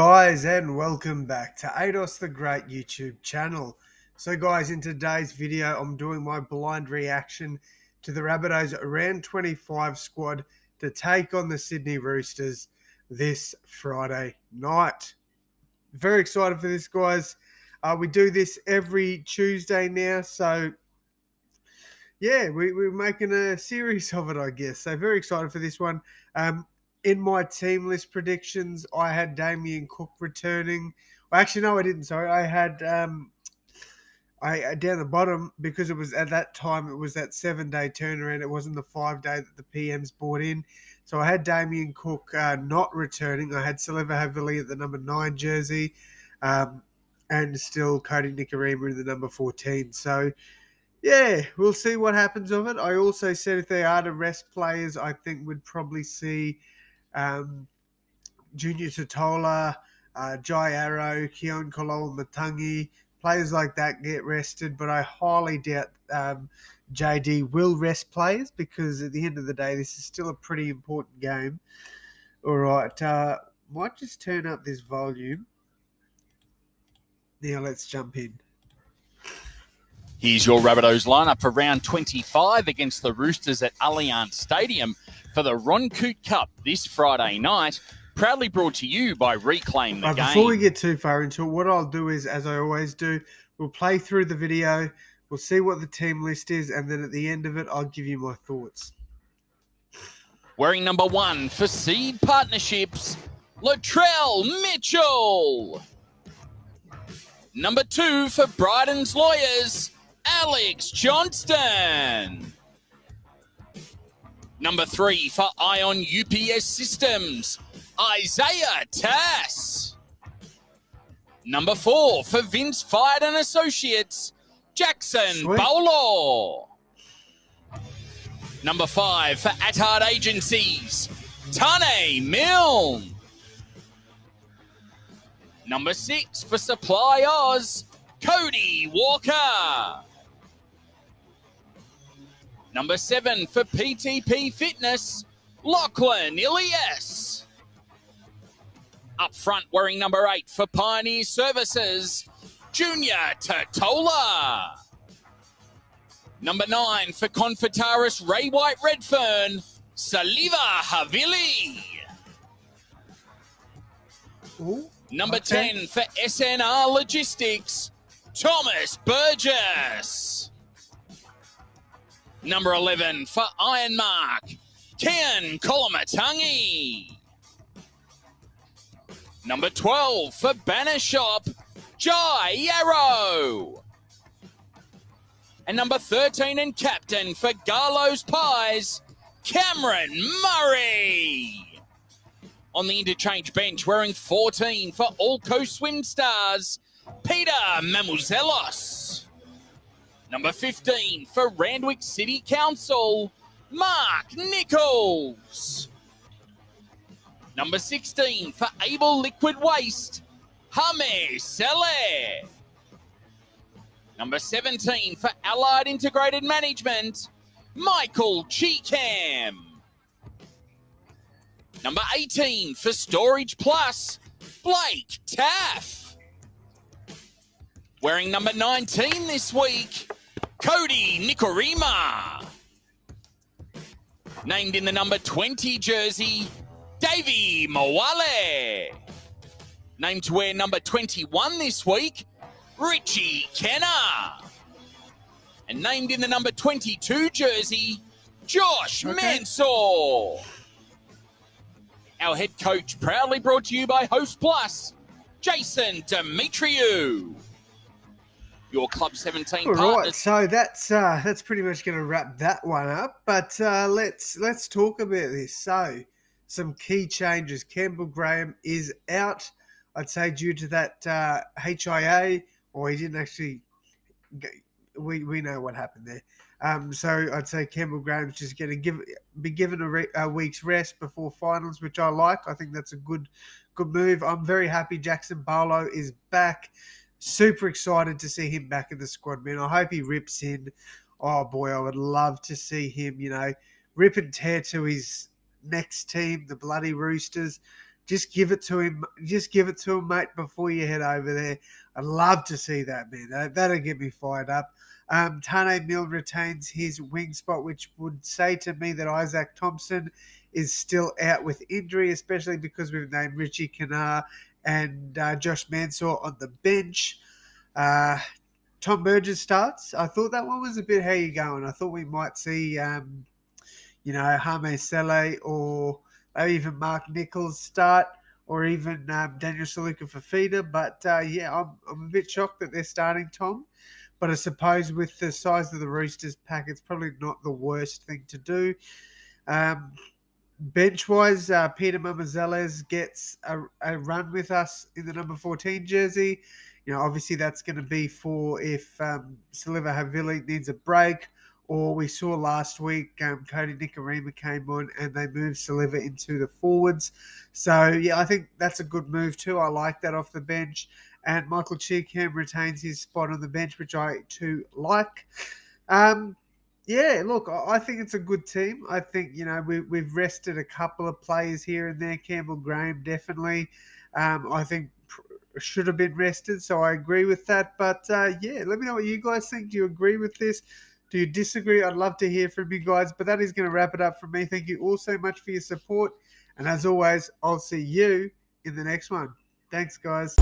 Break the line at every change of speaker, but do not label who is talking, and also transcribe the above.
Guys, and welcome back to ADOS the Great YouTube channel. So, guys, in today's video, I'm doing my blind reaction to the Rabbitohs round 25 squad to take on the Sydney Roosters this Friday night. Very excited for this, guys. Uh, we do this every Tuesday now, so yeah, we, we're making a series of it, I guess. So, very excited for this one. Um, in my team list predictions, I had Damien Cook returning. Well, actually, no, I didn't. Sorry, I had um, I uh, down the bottom because it was at that time it was that seven day turnaround. It wasn't the five day that the PMs bought in. So I had Damien Cook uh, not returning. I had Siliva Havili at the number nine jersey, um, and still Kodi Nikorima in the number fourteen. So yeah, we'll see what happens of it. I also said if they are to rest players, I think we'd probably see um, Junior Tatola, uh, Jai Arrow, Keaon Koloamatangi, players like that get rested, but I highly doubt um, JD will rest players because at the end of the day, this is still a pretty important game. All right, uh, might just turn up this volume. Now let's jump in.
Here's your Rabbitohs lineup for round 25 against the Roosters at Allianz Stadium for the Ron Coote Cup this Friday night. Proudly brought to you by Reclaim the
Uh,
Game.
before we get too far into it, what I'll do is, as I always do, we'll play through the video, we'll see what the team list is, and then at the end of it, I'll give you my thoughts.
Wearing number one for Seed Partnerships, Latrell Mitchell. Number two for Bryden's Lawyers, Alex Johnston. Number three for Ion UPS Systems, Isaiah Tass. Number four for Vince Fired and Associates, Jackson
Sweet.
Paulo. Number five for Attard Agencies, Taane Milne. Number six for Supply Oz, Cody Walker. Number seven for PTP Fitness, Lachlan Ilias. Up front, wearing number eight for Pioneer Services, Junior Tatola. Number nine for Confitaris Ray White Redfern, Siliva Havili.
Ooh,
Number
Okay.
10 for SNR Logistics, Thomas Burgess. Number 11 for Ironmark, Keaon Koloamatangi. Number 12 for Banner Shop, Jai Arrow. And number 13 and captain for Garlo's Pies, Cameron Murray on the interchange bench wearing 14 for All Coast Swim Stars, Peter Mamouzelos. Number 15 for Randwick City Council, Mark Nicholls. Number 16 for Able Liquid Waste, Hame Sele. Number 17 for Allied Integrated Management, Michael Chee-Kam. Number 18 for Storage Plus, Blake Taaffe. Wearing number 19 this week, Kodi Nikorima. Named in the number 20 jersey, Davvy Moale. Named to wear number 21 this week, Richie Kennar. And named in the number 22 jersey, Josh
Okay.
Mansour. Our head coach proudly brought to you by Host Plus, Jason Demetriou. Your Club 17
All right,
partners.
so that's uh, that's pretty much going to wrap that one up. But uh, let's let's talk about this. So, some key changes. Campbell Graham is out. I'd say due to that uh, HIA, or he didn't actually. We we know what happened there. Um, so I'd say Campbell Graham's just going to give be given a, re, a week's rest before finals, which I like. I think that's a good good move. I'm very happy Jaxson Paulo is back. Super excited to see him back in the squad, man. I hope he rips in. Oh boy, I would love to see him, you know, rip and tear to his next team, the bloody Roosters. just give it to him. Just give it to him, mate, before you head over there. I'd love to see that, man. That, that'll get me fired up. Um, Taane Milne retains his wing spot, which would say to me that Izaac Thompson is still out with injury, especially because we've named Richie Kennar and uh, Josh Mansour on the bench. Uh, Tom Burgess starts. I thought that one was a bit how you going. I thought we might see, um, you know, Hame Sele or maybe even Mark Nicholls start or even um, Daniel Suluka-Fifita. But uh, yeah, I'm, I'm a bit shocked that they're starting Tom. But I suppose with the size of the Roosters pack, it's probably not the worst thing to do. Um, bench wise, uh, Peter Mamouzelos gets a, a, run with us in the number 14 jersey. You know, obviously that's going to be for if um, Siliva Havili needs a break, or we saw last week um, Kodi Nikorima came on and they moved Siliva into the forwards. So yeah, I think that's a good move too. I like that off the bench and Michael Chee-Kam retains his spot on the bench, which I too like. Um, yeah, look, I think it's a good team. I think you know we, we've rested a couple of players here and there. Campbell Graham definitely, um, I think should have been rested. So I agree with that. But uh, yeah, let me know what you guys think. Do you agree with this? Do you disagree? I'd love to hear from you guys. But that is going to wrap it up for me. Thank you all so much for your support. And as always, I'll see you in the next one. Thanks, guys.